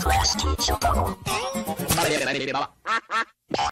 Class teacher.